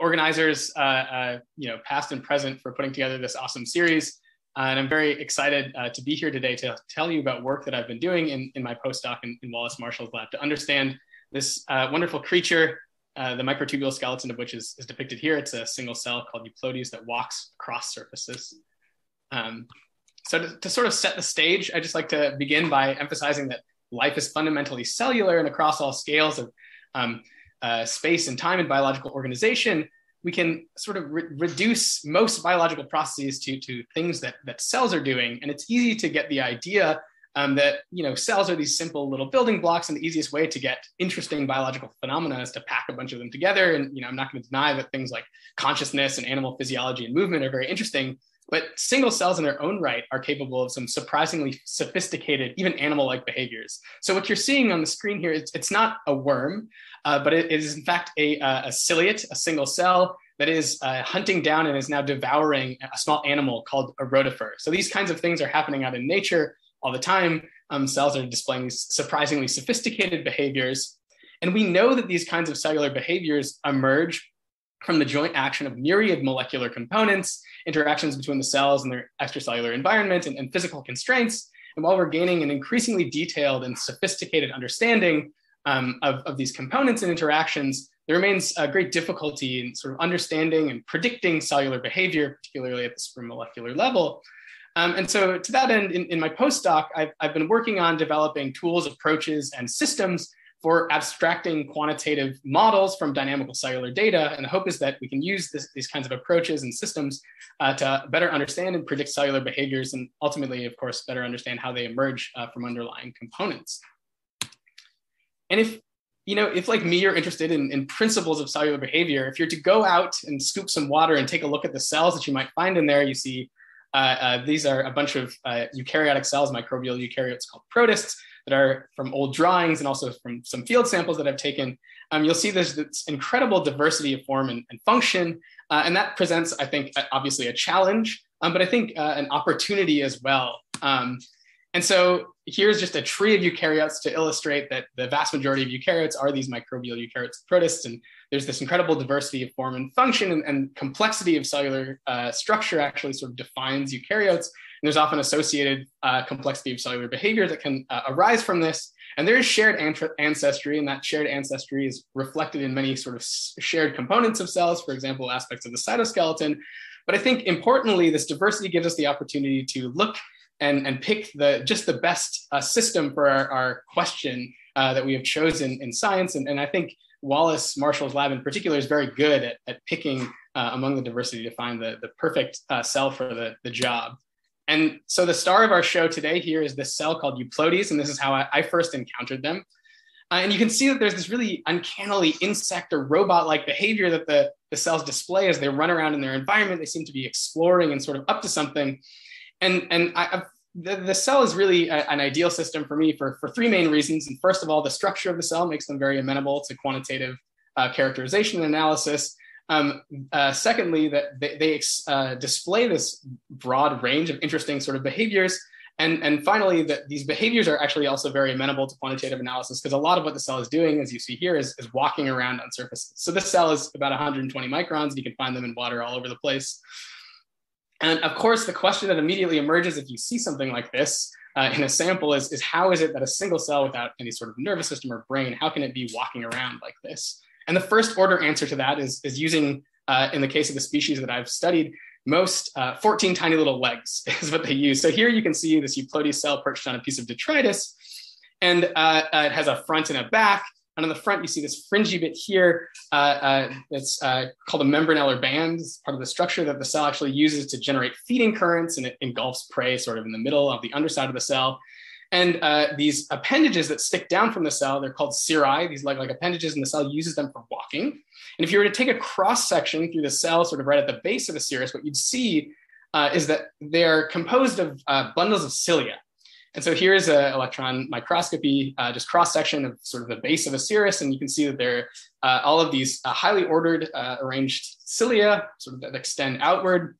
organizers, uh, uh, you know, past and present for putting together this awesome series. Uh, and I'm very excited uh, to be here today to tell you about work that I've been doing in, in my postdoc in, in Wallace Marshall's lab to understand this uh, wonderful creature, uh, the microtubule skeleton of which is, is, depicted here. It's a single cell called Euplotes that walks across surfaces. Um, so to, to, sort of set the stage, I just like to begin by emphasizing that life is fundamentally cellular and across all scales of um, uh, space and time and biological organization, we can sort of re- reduce most biological processes to, to things that, that cells are doing. And it's easy to get the idea um, that you know cells are these simple little building blocks, and the easiest way to get interesting biological phenomena is to pack a bunch of them together. And you know, I'm not going to deny that things like consciousness and animal physiology and movement are very interesting, but single cells in their own right are capable of some surprisingly sophisticated, even animal-like behaviors. So what you're seeing on the screen here, it's, it's not a worm, uh, but it is in fact a, uh, a ciliate, a single cell that is uh, hunting down and is now devouring a small animal called a rotifer. So these kinds of things are happening out in nature all the time. Um, cells are displaying these surprisingly sophisticated behaviors. And we know that these kinds of cellular behaviors emerge from the joint action of myriad molecular components, interactions between the cells and their extracellular environment, and, and physical constraints. And while we're gaining an increasingly detailed and sophisticated understanding um, of, of these components and interactions, there remains a great difficulty in sort of understanding and predicting cellular behavior, particularly at the supramolecular level. Um, and so to that end, in, in my postdoc, I've, I've been working on developing tools, approaches, and systems for abstracting quantitative models from dynamical cellular data. And the hope is that we can use this, these kinds of approaches and systems uh, to better understand and predict cellular behaviors and ultimately, of course, better understand how they emerge uh, from underlying components. And if, you know, if like me, you're interested in, in principles of cellular behavior, if you're to go out and scoop some water and take a look at the cells that you might find in there, you see uh, uh, these are a bunch of uh, eukaryotic cells, microbial eukaryotes called protists that are from old drawings and also from some field samples that I've taken, um, you'll see there's this incredible diversity of form and, and function. Uh, and that presents, I think, obviously a challenge, um, but I think an opportunity as well. Um, and so here's just a tree of eukaryotes to illustrate that the vast majority of eukaryotes are these microbial eukaryotes protists. And there's this incredible diversity of form and function and, and complexity of cellular uh, structure actually sort of defines eukaryotes. And there's often associated uh, complexity of cellular behavior that can uh, arise from this. And there is shared ancestry, and that shared ancestry is reflected in many sort of shared components of cells, for example, aspects of the cytoskeleton. But I think importantly, this diversity gives us the opportunity to look and, and pick the just the best uh, system for our, our question uh, that we have chosen in science. And, and I think Wallace Marshall's lab in particular is very good at, at picking uh, among the diversity to find the, the perfect uh, cell for the, the job. And so the star of our show today here is this cell called Euplotes, and this is how I, I first encountered them. Uh, and you can see that there's this really uncannily insect or robot-like behavior that the, the cells display as they run around in their environment. They seem to be exploring and sort of up to something. And, and I, the, the cell is really a, an ideal system for me for, for three main reasons. And first of all, the structure of the cell makes them very amenable to quantitative uh, characterization and analysis. Um, uh, secondly, that they, they uh, display this broad range of interesting sort of behaviors. And, and finally, that these behaviors are actually also very amenable to quantitative analysis because a lot of what the cell is doing, as you see here, is, is walking around on surfaces. So this cell is about 120 microns. And you can find them in water all over the place. And of course, the question that immediately emerges if you see something like this uh, in a sample is, is how is it that a single cell without any sort of nervous system or brain, how can it be walking around like this? And the first order answer to that is, is using, uh, in the case of the species that I've studied, most uh, 14 tiny little legs is what they use. So here you can see this Euplotes cell perched on a piece of detritus, and uh, uh, it has a front and a back. And on the front, you see this fringy bit here. Uh, it's called a membranellar band. It's part of the structure that the cell actually uses to generate feeding currents, and it engulfs prey sort of in the middle of the underside of the cell. And uh, these appendages that stick down from the cell, they're called cirri, these like, like appendages, and the cell uses them for walking. And if you were to take a cross section through the cell, sort of right at the base of the cirrus, what you'd see uh, is that they're composed of uh, bundles of cilia. And so here's an electron microscopy, uh, just cross section of sort of the base of a cirrus, and you can see that there are uh, all of these uh, highly ordered, arranged cilia, sort of that extend outward.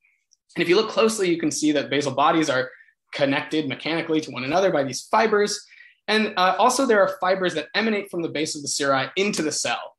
And if you look closely, you can see that basal bodies are connected mechanically to one another by these fibers. And uh, also there are fibers that emanate from the base of the cirri into the cell.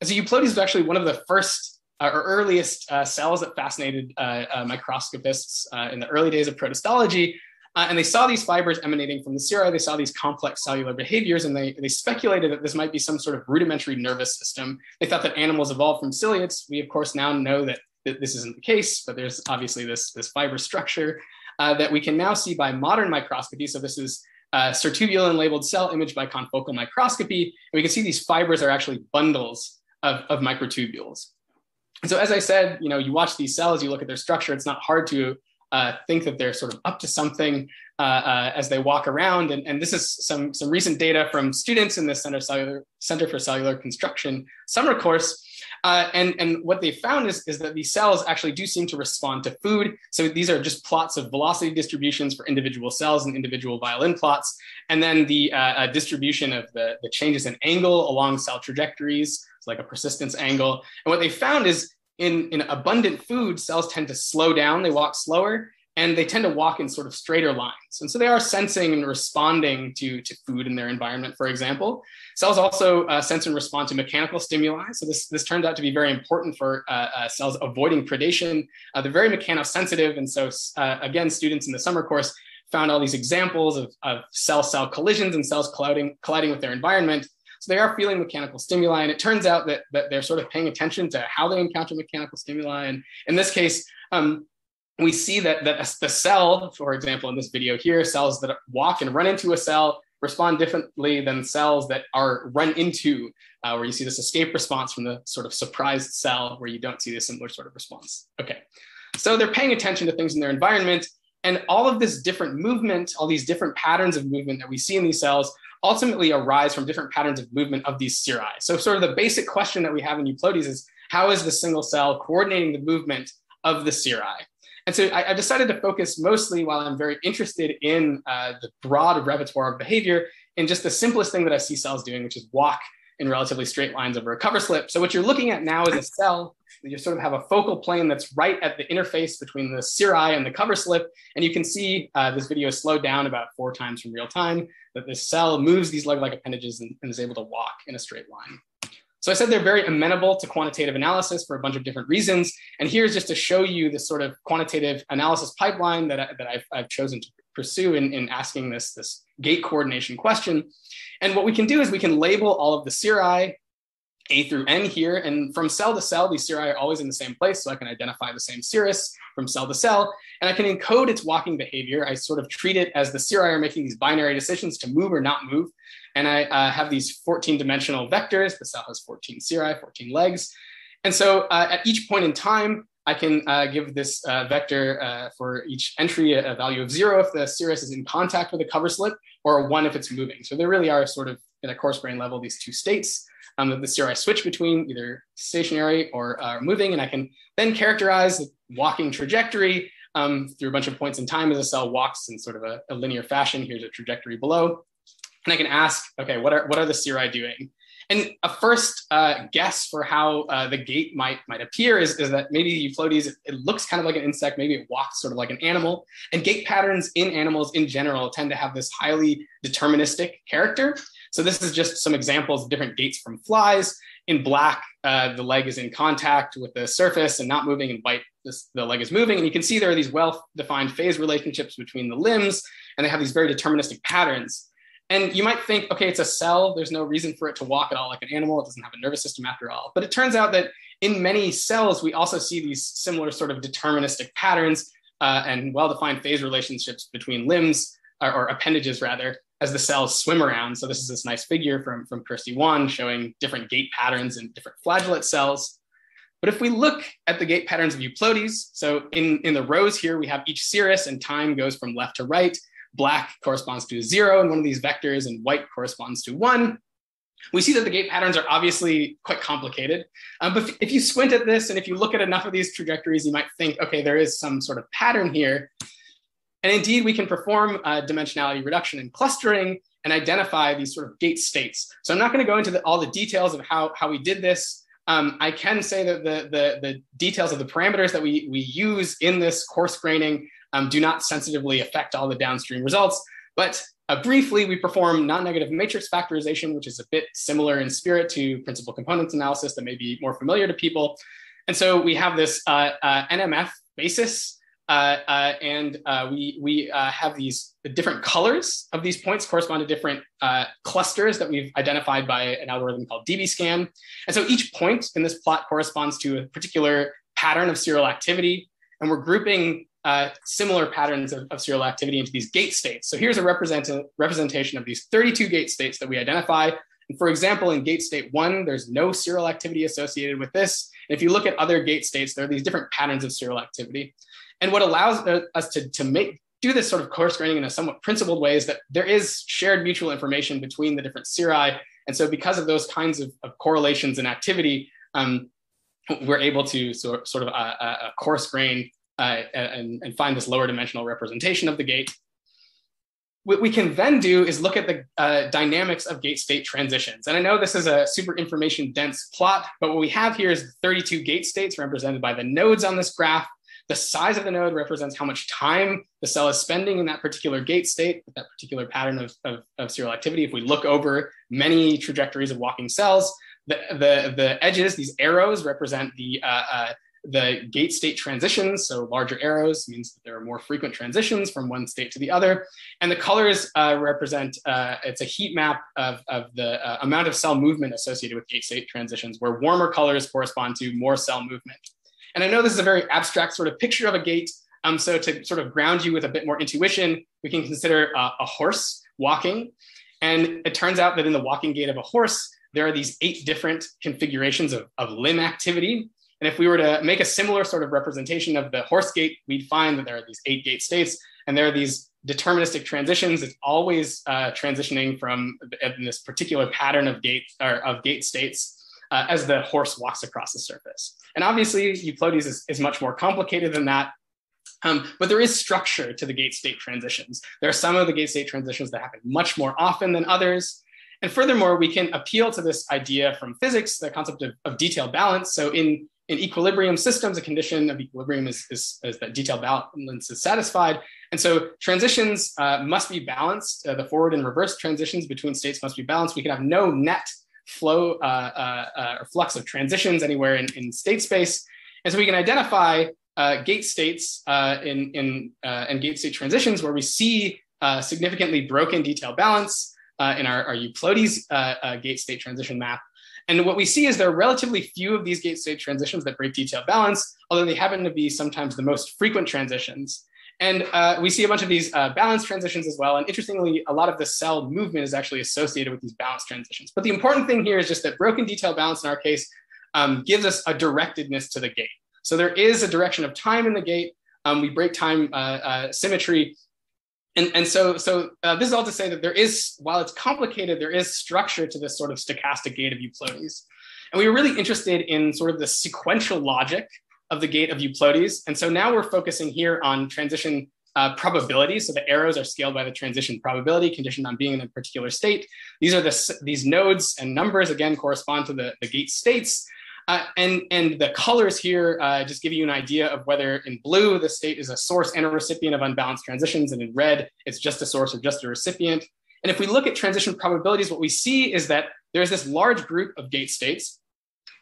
And so Euplotes is actually one of the first uh, uh, or earliest uh, cells that fascinated uh, uh, microscopists in the early days of protistology. And they saw these fibers emanating from the cirri. They saw these complex cellular behaviors, and they, they speculated that this might be some sort of rudimentary nervous system. They thought that animals evolved from ciliates. We, of course, now know that, that this isn't the case, but there's obviously this, this fiber structure that we can now see by modern microscopy. So this is uh, sortubulin labeled cell imaged by confocal microscopy. And we can see these fibers are actually bundles of, of microtubules. And so as I said, you know, you watch these cells, you look at their structure, it's not hard to uh, think that they're sort of up to something uh, uh, as they walk around. And, and, this is some, some recent data from students in the Center, Cellular, Center for Cellular Construction summer course. Uh, and, and what they found is, is that these cells actually do seem to respond to food. So these are just plots of velocity distributions for individual cells and individual violin plots. And then the uh, distribution of the, the changes in angle along cell trajectories, like a persistence angle. And what they found is in, in abundant food, cells tend to slow down, they walk slower and they tend to walk in sort of straighter lines. And so they are sensing and responding to, to food in their environment, for example. Cells also uh, sense and respond to mechanical stimuli. So this, this turned out to be very important for uh, uh, cells avoiding predation. Uh, they're very mechanosensitive. And so uh, again, students in the summer course found all these examples of, of cell-cell collisions and cells colliding, colliding with their environment. So they are feeling mechanical stimuli. And it turns out that, that they're sort of paying attention to how they encounter mechanical stimuli. And in this case, um, we see that, that the cell, for example, in this video here, cells that walk and run into a cell respond differently than cells that are run into, uh, where you see this escape response from the sort of surprised cell where you don't see a similar sort of response. Okay, so they're paying attention to things in their environment and all of this different movement, all these different patterns of movement that we see in these cells ultimately arise from different patterns of movement of these cirri. So sort of the basic question that we have in Euplotes is how is the single cell coordinating the movement of the cirri? And so I, I, decided to focus mostly while I'm very interested in uh, the broad repertoire of behavior in just the simplest thing that I see cells doing, which is walk in relatively straight lines over a cover slip. So what you're looking at now is a cell you sort of have a focal plane that's right at the interface between the cirri and the cover slip. And you can see uh, this video is slowed down about four times from real time, that this cell moves these leg-like appendages and, and is able to walk in a straight line. So I said they're very amenable to quantitative analysis for a bunch of different reasons. And here's just to show you this sort of quantitative analysis pipeline that, I, that I've, I've chosen to pursue in, in asking this, this gait coordination question. And what we can do is we can label all of the cirri a through N here. And from cell to cell, these cirri are always in the same place. So I can identify the same cirrus from cell to cell. And I can encode its walking behavior. I sort of treat it as the cirri are making these binary decisions to move or not move. And I uh, have these 14 dimensional vectors. The cell has 14 cirri, 14 legs. And so uh, at each point in time, I can uh, give this uh, vector uh, for each entry a, a, value of zero if the cirrus is in contact with the cover slip, or a one if it's moving. So there really are sort of at a coarse grain level, these two states um, that the cirri switch between either stationary or uh, moving. And I can then characterize the walking trajectory um, through a bunch of points in time as a cell walks in sort of a, a, linear fashion. Here's a trajectory below. And I can ask, okay, what are, what are the cirri doing? And a first uh, guess for how uh, the gait might might appear is, is that maybe Euplotes, it, it looks kind of like an insect, maybe it walks sort of like an animal. And gait patterns in animals in general tend to have this highly deterministic character. So this is just some examples of different gaits from flies. In black, uh, the leg is in contact with the surface and not moving. In white, this, the leg is moving. And you can see there are these well-defined phase relationships between the limbs, and they have these very deterministic patterns. And you might think, okay, it's a cell. There's no reason for it to walk at all like an animal. It doesn't have a nervous system after all. But it turns out that in many cells, we also see these similar sort of deterministic patterns uh, and well-defined phase relationships between limbs or, or appendages rather as the cells swim around. So this is this nice figure from, from Kirsty Wan showing different gait patterns in different flagellate cells. But if we look at the gait patterns of Euplotes, so in, in the rows here, we have each cirrus and time goes from left to right. Black corresponds to zero in one of these vectors and white corresponds to one. We see that the gait patterns are obviously quite complicated. Um, but if you squint at this and if you look at enough of these trajectories, you might think, okay, there is some sort of pattern here. And indeed, we can perform uh, dimensionality reduction and clustering and identify these sort of gait states. So I'm not going to go into the, all the details of how, how we did this. Um, I can say that the, the, the, details of the parameters that we, we use in this coarse graining um, do not sensitively affect all the downstream results. But uh, briefly, we perform non-negative matrix factorization, which is a bit similar in spirit to principal components analysis that may be more familiar to people. And so we have this uh, uh, NMF basis, and uh, we, we have these different colors of these points correspond to different clusters that we've identified by an algorithm called DBSCAN. And so each point in this plot corresponds to a particular pattern of cirral activity. And we're grouping uh, similar patterns of, of, cirral activity into these gait states. So here's a represent representation of these 32 gait states that we identify. And for example, in gait state one, there's no cirral activity associated with this. And if you look at other gait states, there are these different patterns of cirral activity. And what allows uh, us to, to make do this sort of coarse graining in a somewhat principled way is that there is shared mutual information between the different cirri. And so because of those kinds of, of correlations and activity, um, we're able to sort, sort of a, uh, uh, a coarse grain uh, and, and, find this lower dimensional representation of the gait. What we can then do is look at the uh, dynamics of gait state transitions. And I know this is a super information dense plot, but what we have here is 32 gait states represented by the nodes on this graph. The size of the node represents how much time the cell is spending in that particular gait state, that particular pattern of, of, of cirral activity. If we look over many trajectories of walking cells, the, the, the edges, these arrows represent the uh, uh, the gait state transitions, so larger arrows means that there are more frequent transitions from one state to the other. And the colors uh, represent, uh, it's a heat map of, of the uh, amount of cell movement associated with gait state transitions, where warmer colors correspond to more cell movement. And I know this is a very abstract sort of picture of a gait. Um, so to sort of ground you with a bit more intuition, we can consider a horse walking. And it turns out that in the walking gait of a horse, there are these eight different configurations of, of limb activity and if we were to make a similar sort of representation of the horse gait, we'd find that there are these eight gait states and there are these deterministic transitions. It's always uh, transitioning from this particular pattern of gait or of gait states uh, as the horse walks across the surface. And obviously, Euplotes is, is much more complicated than that. Um, but there is structure to the gait state transitions. There are some of the gait state transitions that happen much more often than others. And furthermore, we can appeal to this idea from physics, the concept of, of detail balance. So in in equilibrium systems, a condition of equilibrium is, is, is that detail balance is satisfied. And so transitions uh, must be balanced. Uh, the forward and reverse transitions between states must be balanced. We can have no net flow uh, uh, uh or flux of transitions anywhere in, in state space. And so we can identify uh, gait states in, in, in gait state transitions where we see significantly broken detail balance in our, our Euplotes gait state transition map. And what we see is there are relatively few of these gait state transitions that break detail balance, although they happen to be sometimes the most frequent transitions. And uh, we see a bunch of these uh, balance transitions as well. And interestingly, a lot of the cell movement is actually associated with these balance transitions. But the important thing here is just that broken detail balance in our case um, gives us a directedness to the gait. So there is a direction of time in the gait. Um, we break time uh, uh symmetry and, and so, so uh, this is all to say that there is, while it's complicated, there is structure to this sort of stochastic gait of Euplotes. And we were really interested in sort of the sequential logic of the gait of Euplotes. And so now we're focusing here on transition uh, probability. So the arrows are scaled by the transition probability conditioned on being in a particular state. These are the, these nodes and numbers again correspond to the, the gait states. Uh, and, and the colors here uh, just give you an idea of whether in blue, the state is a source and a recipient of unbalanced transitions, and in red, it's just a source or just a recipient. And if we look at transition probabilities, what we see is that there's this large group of gait states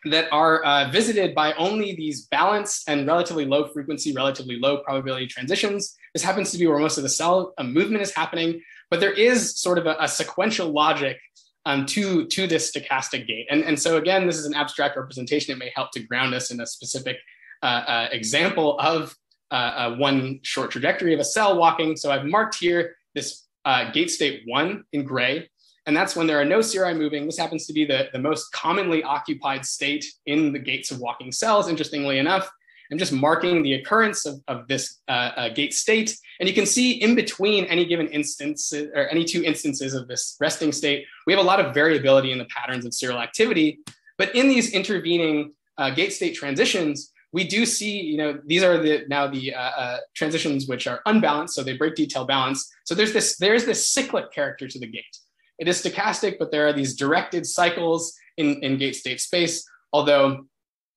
that are uh, visited by only these balanced and relatively low frequency, relatively low probability transitions. This happens to be where most of the cell uh, movement is happening, but there is sort of a, a sequential logic um, to, to this stochastic gait. And, and so again, this is an abstract representation. It may help to ground us in a specific uh, uh, example of uh, uh, one short trajectory of a cell walking. So I've marked here this gait state one in gray, and that's when there are no cirri moving. This happens to be the, the most commonly occupied state in the gaits of walking cells, interestingly enough. I'm just marking the occurrence of, of this uh, uh, gait state. And you can see in between any given instance or any two instances of this resting state, we have a lot of variability in the patterns of cirral activity. But in these intervening uh, gait state transitions, we do see, you know, these are the now the uh, uh, transitions which are unbalanced, so they break detail balance. So there's this there's this cyclic character to the gait. It is stochastic, but there are these directed cycles in, in gait state space. Although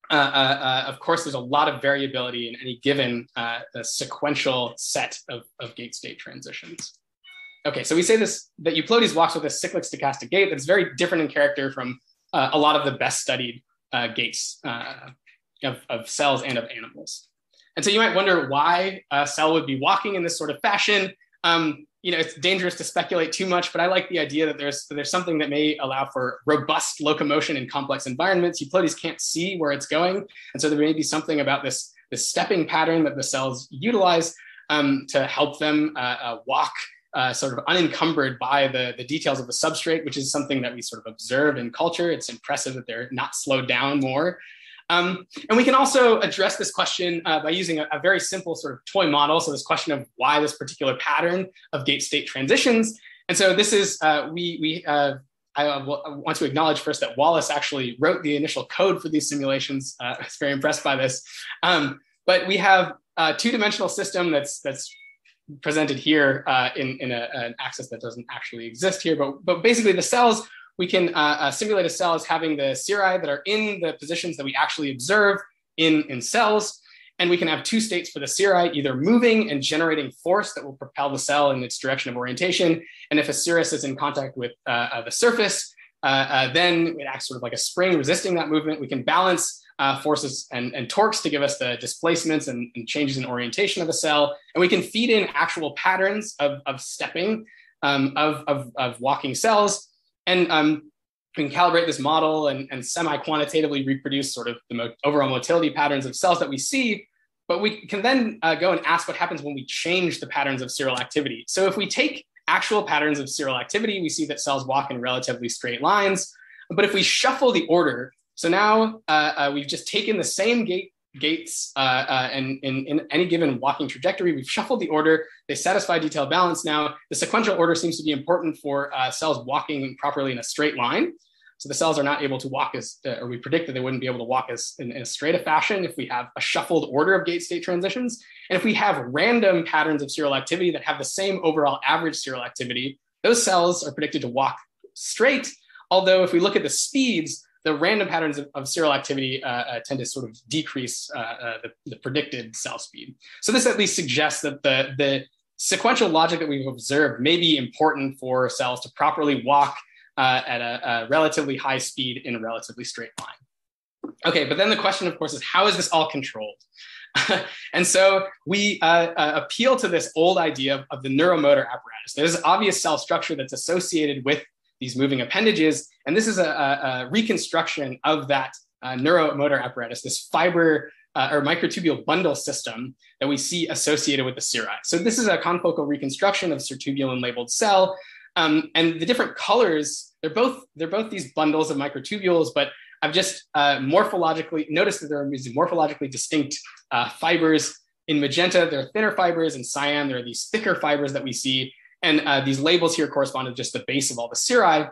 uh, uh, uh, of course, there's a lot of variability in any given uh, sequential set of, of gait state transitions. Okay, so we say this that Euplotes walks with a cyclic stochastic gait that's very different in character from uh, a lot of the best studied gaits of, of cells and of animals. And so you might wonder why a cell would be walking in this sort of fashion. Um, you know, it's dangerous to speculate too much, but I like the idea that there's there's something that may allow for robust locomotion in complex environments. Euplotes can't see where it's going, and so there may be something about this this stepping pattern that the cells utilize um, to help them uh, uh, walk uh, sort of unencumbered by the, the details of the substrate, which is something that we sort of observe in culture. It's impressive that they're not slowed down more. Um, and we can also address this question uh, by using a, a, very simple sort of toy model. So this question of why this particular pattern of gait state transitions. And so this is, uh, we, we uh, I want to acknowledge first that Wallace actually wrote the initial code for these simulations. Uh, I was very impressed by this. Um, but we have a two-dimensional system that's that's presented here uh, in, in a, an axis that doesn't actually exist here. But, but basically the cells, we can uh, uh, simulate a cell as having the cirri that are in the positions that we actually observe in, in cells. And we can have two states for the cirri, either moving and generating force that will propel the cell in its direction of orientation. And if a cirrus is in contact with uh, uh, the surface, uh, then it acts sort of like a spring resisting that movement. We can balance uh, forces and, and, torques to give us the displacements and, and, changes in orientation of the cell. And we can feed in actual patterns of, of stepping um, of, of, of, walking cells. And um, can calibrate this model and, and semi-quantitatively reproduce sort of the mo overall motility patterns of cells that we see. But we can then uh, go and ask what happens when we change the patterns of cirral activity. So if we take actual patterns of cirral activity, we see that cells walk in relatively straight lines. But if we shuffle the order so now uh, uh, we've just taken the same gait gaits uh, uh, and in, any given walking trajectory, we've shuffled the order. They satisfy detailed balance. Now the sequential order seems to be important for uh, cells walking properly in a straight line. So the cells are not able to walk as, uh, or we predict that they wouldn't be able to walk as in, in a straight a fashion if we have a shuffled order of gait state transitions. And if we have random patterns of cirral activity that have the same overall average cirral activity, those cells are predicted to walk straight. Although if we look at the speeds, the random patterns of, of cirral activity uh, uh, tend to sort of decrease uh, uh, the, the, predicted cell speed. So this at least suggests that the, the sequential logic that we've observed may be important for cells to properly walk uh, at a, a, relatively high speed in a relatively straight line. Okay, but then the question, of course, is how is this all controlled? and so we uh, uh, appeal to this old idea of, of, the neuromotor apparatus. There's obvious cell structure that's associated with these moving appendages. And this is a, a, reconstruction of that uh, neuromotor apparatus, this fiber uh, or microtubule bundle system that we see associated with the cirri. So this is a confocal reconstruction of sortubulin labeled cell. Um, and the different colors, they're both, they're both these bundles of microtubules, but I've just uh, morphologically noticed that there are these morphologically distinct uh, fibers. In magenta, there are thinner fibers. In cyan, there are these thicker fibers that we see. And uh, these labels here correspond to just the base of all the cirri.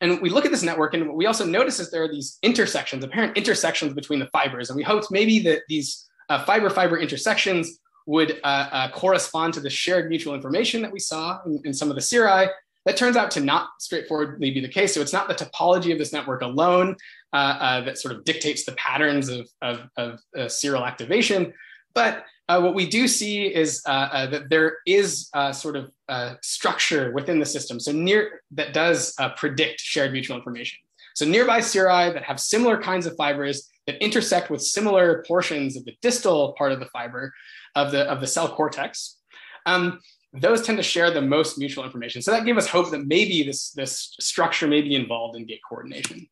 And we look at this network and what we also notice that there are these intersections, apparent intersections between the fibers. And we hoped maybe that these fiber-fiber uh, intersections would uh, uh, correspond to the shared mutual information that we saw in, in, some of the cirri. That turns out to not straightforwardly be the case. So it's not the topology of this network alone uh, that sort of dictates the patterns of, of, of cirral activation, but uh, what we do see is uh, uh, that there is a sort of uh, structure within the system. So near that does uh, predict shared mutual information. So nearby cirri that have similar kinds of fibers that intersect with similar portions of the distal part of the fiber of the, of the cell cortex, um, those tend to share the most mutual information. So that gave us hope that maybe this, this structure may be involved in gait coordination.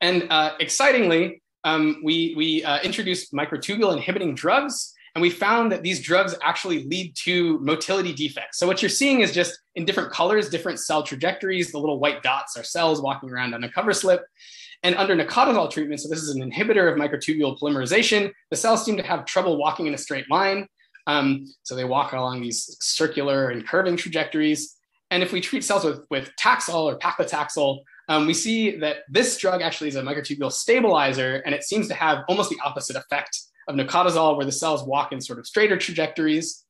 And uh, excitingly, um, we, we introduced microtubule inhibiting drugs and we found that these drugs actually lead to motility defects. So what you're seeing is just in different colors, different cell trajectories. The little white dots are cells walking around on a cover slip. And under nocodazole treatment, so this is an inhibitor of microtubule polymerization, the cells seem to have trouble walking in a straight line. Um, so they walk along these circular and curving trajectories. And if we treat cells with, with Taxol or paclitaxel, um, we see that this drug actually is a microtubule stabilizer, and it seems to have almost the opposite effect of nocodazole, where the cells walk in sort of straighter trajectories.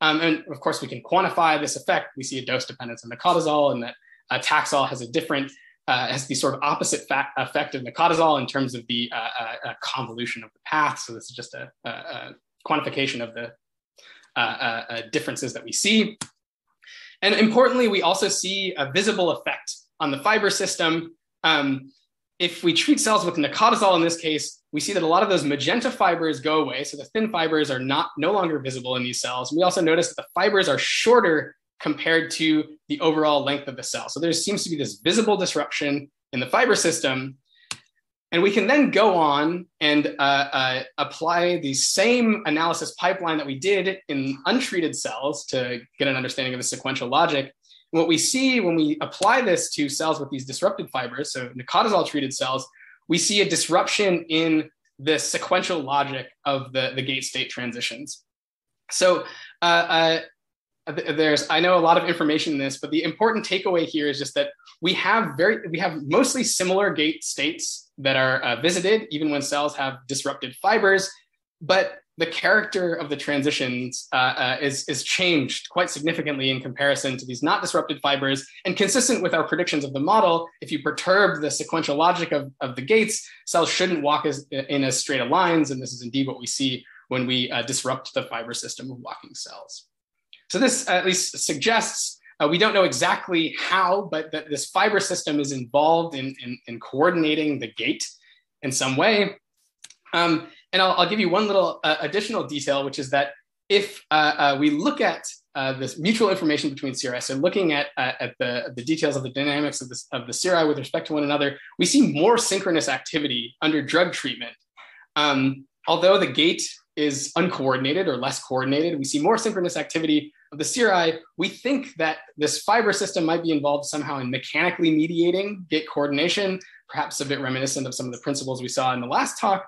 Um, and of course, we can quantify this effect. We see a dose dependence of nocodazole, and that uh, Taxol has a different, uh, has the sort of opposite effect of nocodazole in terms of the uh, uh, uh, convolution of the path. So this is just a, a, a quantification of the uh, differences that we see. And importantly, we also see a visible effect on the fiber system. Um, if we treat cells with nocodazole in this case, we see that a lot of those magenta fibers go away. So the thin fibers are not no longer visible in these cells. We also notice that the fibers are shorter compared to the overall length of the cell. So there seems to be this visible disruption in the fiber system. And we can then go on and uh, uh, apply the same analysis pipeline that we did in untreated cells to get an understanding of the sequential logic. And what we see when we apply this to cells with these disrupted fibers, so nocodazole treated cells, we see a disruption in the sequential logic of the, the gait state transitions. So uh, uh there's i know a lot of information in this but the important takeaway here is just that we have very we have mostly similar gait states that are uh, visited even when cells have disrupted fibers but the character of the transitions uh, uh, is, is changed quite significantly in comparison to these not disrupted fibers. And consistent with our predictions of the model if you perturb the sequential logic of, of the gaits cells shouldn't walk as, in as straight lines. And this is indeed what we see when we uh, disrupt the fiber system of walking cells. So this at least suggests, uh, we don't know exactly how, but that this fiber system is involved in, in, in coordinating the gait in some way. Um, and I'll, I'll, give you one little uh, additional detail, which is that if uh, uh we look at uh, this mutual information between cirri, so looking at, uh, at the, the details of the dynamics of, this, of the cirri with respect to one another, we see more synchronous activity under drug treatment. Um, although the gait is uncoordinated or less coordinated. We see more synchronous activity of the cirri. We think that this fiber system might be involved somehow in mechanically mediating gait coordination, perhaps a bit reminiscent of some of the principles we saw in the last talk.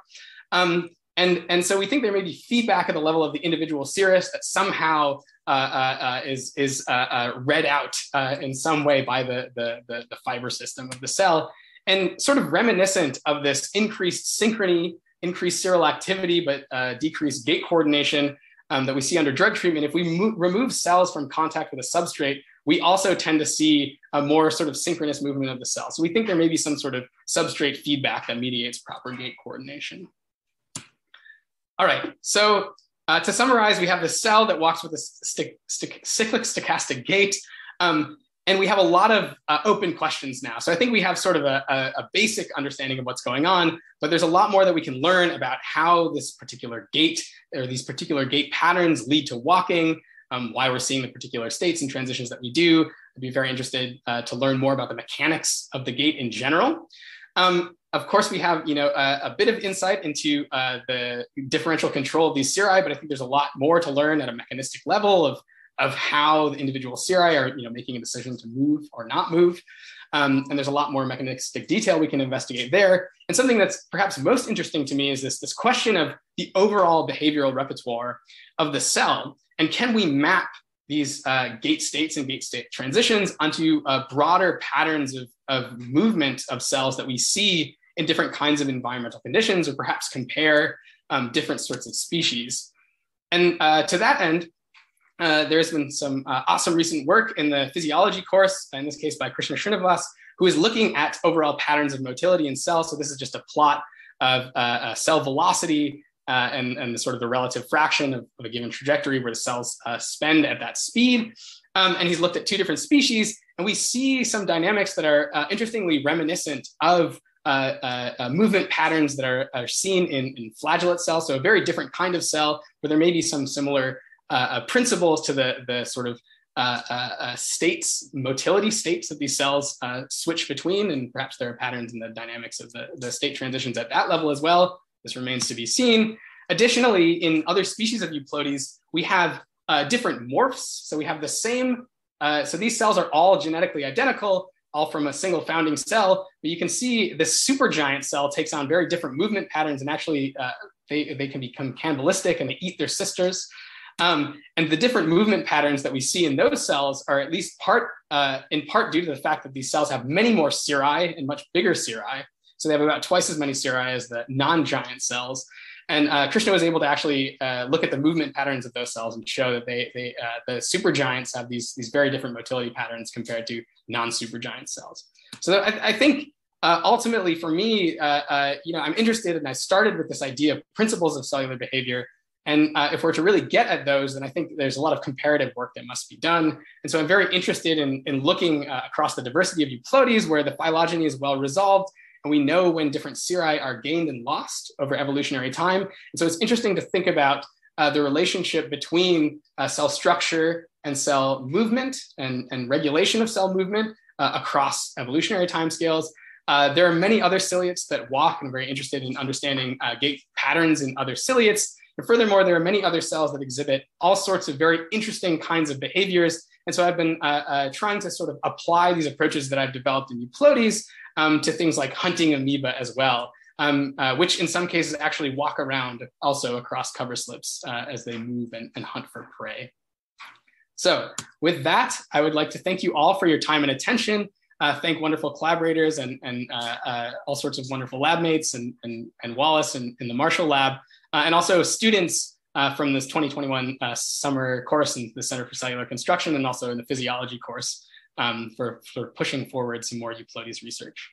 Um, and, and so we think there may be feedback at the level of the individual cirrus that somehow uh, uh, uh is, is uh, uh, read out uh, in some way by the, the, the, the fiber system of the cell. And sort of reminiscent of this increased synchrony increased cirral activity, but decreased gait coordination um, that we see under drug treatment. If we mo- remove cells from contact with a substrate, we also tend to see a more sort of synchronous movement of the cell. So we think there may be some sort of substrate feedback that mediates proper gait coordination. All right, so uh, to summarize, we have the cell that walks with a st- st- cyclic stochastic gait. Um, and we have a lot of uh, open questions now. So I think we have sort of a, a, a, basic understanding of what's going on, but there's a lot more that we can learn about how this particular gait or these particular gait patterns lead to walking, um, why we're seeing the particular states and transitions that we do. I'd be very interested uh, to learn more about the mechanics of the gait in general. Um, of course, we have you know a, a bit of insight into uh, the differential control of these cirri, but I think there's a lot more to learn at a mechanistic level of of how the individual cirri are you know, making a decision to move or not move. Um, and there's a lot more mechanistic detail we can investigate there. And something that's perhaps most interesting to me is this, this question of the overall behavioral repertoire of the cell. And can we map these uh, gait states and gait state transitions onto uh, broader patterns of, of movement of cells that we see in different kinds of environmental conditions, or perhaps compare um, different sorts of species. And uh, to that end, uh, there's been some uh, awesome recent work in the physiology course, in this case by Krishna Srinivas, who is looking at overall patterns of motility in cells. So this is just a plot of uh, cell velocity uh, and, and the sort of the relative fraction of, of a given trajectory where the cells uh, spend at that speed. Um, and he's looked at two different species, and we see some dynamics that are interestingly reminiscent of uh, uh, movement patterns that are, are seen in, in, flagellate cells. So a very different kind of cell where there may be some similar uh, uh, principles to the, the sort of uh, uh, states, motility states that these cells switch between, and perhaps there are patterns in the dynamics of the, the state transitions at that level as well. This remains to be seen. Additionally, in other species of Euplotes, we have different morphs. So we have the same, so these cells are all genetically identical, all from a single founding cell, but you can see this supergiant cell takes on very different movement patterns and actually uh, they, they can become cannibalistic and they eat their sisters. Um, and the different movement patterns that we see in those cells are at least part, uh, in part due to the fact that these cells have many more cirri and much bigger cirri. So they have about twice as many cirri as the non-giant cells. And uh, Krishna was able to actually uh, look at the movement patterns of those cells and show that they, they uh, the supergiants have these, these very different motility patterns compared to non-supergiant cells. So I, I think uh, ultimately for me, uh, uh, you know, I'm interested and I started with this idea of principles of cellular behavior and if we're to really get at those, then I think there's a lot of comparative work that must be done. And so I'm very interested in, in looking across the diversity of Euplotes where the phylogeny is well resolved and we know when different cirri are gained and lost over evolutionary time. And so it's interesting to think about uh, the relationship between uh, cell structure and cell movement and, and regulation of cell movement uh, across evolutionary timescales. Uh, there are many other ciliates that walk, and I'm very interested in understanding uh, gait patterns in other ciliates. And furthermore, there are many other cells that exhibit all sorts of very interesting kinds of behaviors. And so I've been uh, uh, trying to sort of apply these approaches that I've developed in Euplotes um, to things like hunting amoeba as well, um, uh, which in some cases actually walk around also across cover slips uh, as they move and, and hunt for prey. So with that, I would like to thank you all for your time and attention. Uh, thank wonderful collaborators and, and uh, uh, all sorts of wonderful lab mates and, and, and Wallace and in the Marshall Lab, uh, and also students uh, from this 2021 uh, summer course in the Center for Cellular Construction and also in the physiology course um, for, for pushing forward some more Euplotes research.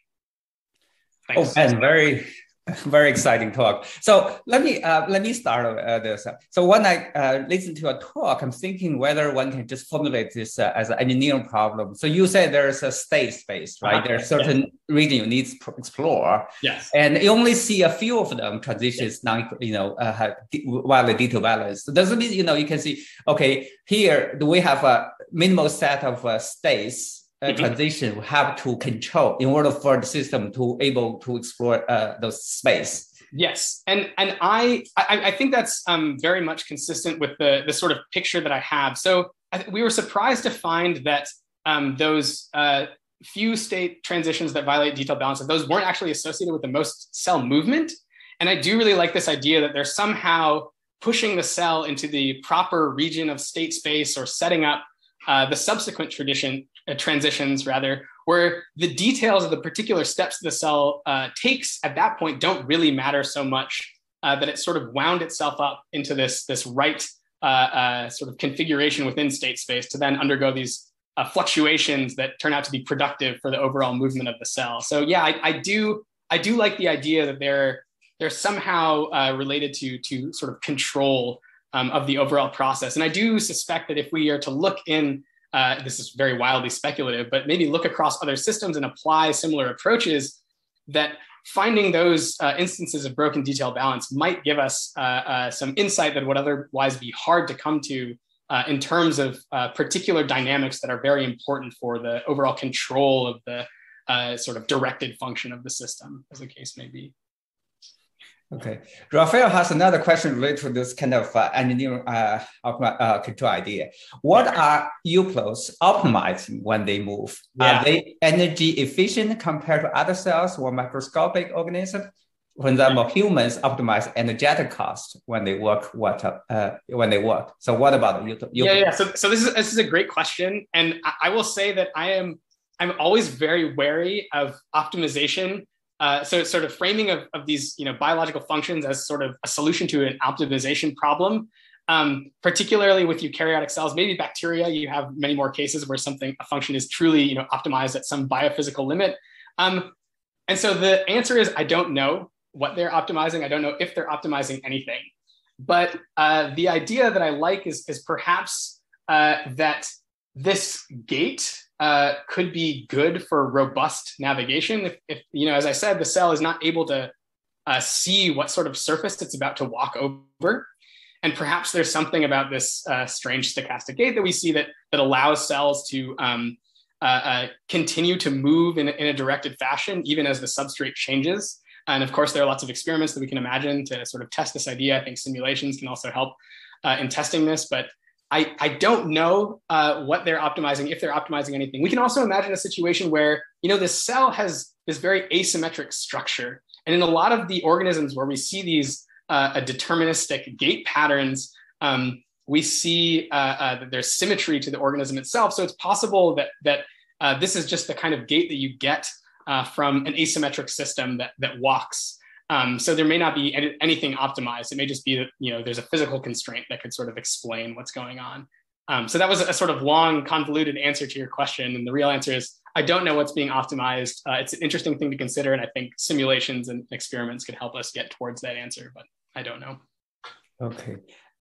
Thanks. Oh, and very very exciting talk. So let me uh, let me start uh, this. So when I uh, listen to a talk, I'm thinking whether one can just formulate this uh, as an engineering problem. So you say there's a state space, right? Uh-huh. There's certain yeah. region you need to explore. Yes. And you only see a few of them transitions yes. non, you know, uh, while the detail values. So doesn't mean you know you can see okay here do we have a minimal set of uh, states uh, mm-hmm. transition we have to control in order for the system to able to explore uh, those space. Yes, and and I I, I think that's um, very much consistent with the the sort of picture that I have. So I, we were surprised to find that um, those uh, few state transitions that violate detail balance, those weren't actually associated with the most cell movement. And I do really like this idea that they're somehow pushing the cell into the proper region of state space or setting up uh, the subsequent tradition uh, transitions rather, where the details of the particular steps the cell uh, takes at that point don't really matter so much uh, that it sort of wound itself up into this, this right uh, sort of configuration within state space to then undergo these fluctuations that turn out to be productive for the overall movement of the cell. So yeah, I, I do I do like the idea that they're they're somehow related to to sort of control um, of the overall process. And I do suspect that if we are to look in uh, this is very wildly speculative, but maybe look across other systems and apply similar approaches that finding those uh, instances of broken detail balance might give us uh, uh some insight that would otherwise be hard to come to uh, in terms of uh, particular dynamics that are very important for the overall control of the sort of directed function of the system, as the case may be. Okay, Raphael has another question related to this kind of uh, engineering uh, uh, control idea. What are Euplotes optimizing when they move? Yeah. Are they energy efficient compared to other cells or microscopic organisms? For example, humans optimize energetic cost when they work. What uh, when they work? So what about you? Yeah, yeah. So, so this is this is a great question, and I, I will say that I am I'm always very wary of optimization uh, so sort of framing of, of these you know biological functions as sort of a solution to an optimization problem. Um, particularly with eukaryotic cells maybe bacteria you have many more cases where something a function is truly you know optimized at some biophysical limit. Um, and so the answer is i don't know what they're optimizing. I don't know if they're optimizing anything. But uh, the idea that i like is, is perhaps uh, that this gait uh, could be good for robust navigation. If, if, you know, as I said, the cell is not able to uh, see what sort of surface it's about to walk over, and perhaps there's something about this uh, strange stochastic gait that we see that that allows cells to um, uh, uh, continue to move in, in a directed fashion even as the substrate changes. And of course, there are lots of experiments that we can imagine to sort of test this idea. I think simulations can also help uh, in testing this, but I, I don't know uh, what they're optimizing, if they're optimizing anything. We can also imagine a situation where, you know, this cell has this very asymmetric structure. And in a lot of the organisms where we see these uh, deterministic gait patterns, um, we see uh, uh, that there's symmetry to the organism itself. So it's possible that, that uh, this is just the kind of gait that you get uh, from an asymmetric system that, that walks. Um, so there may not be any, anything optimized. It may just be that you know there's a physical constraint that could sort of explain what's going on. Um, so that was a sort of long, convoluted answer to your question, and the real answer is I don't know what's being optimized. Uh, it's an interesting thing to consider, and I think simulations and experiments could help us get towards that answer, but I don't know. Okay.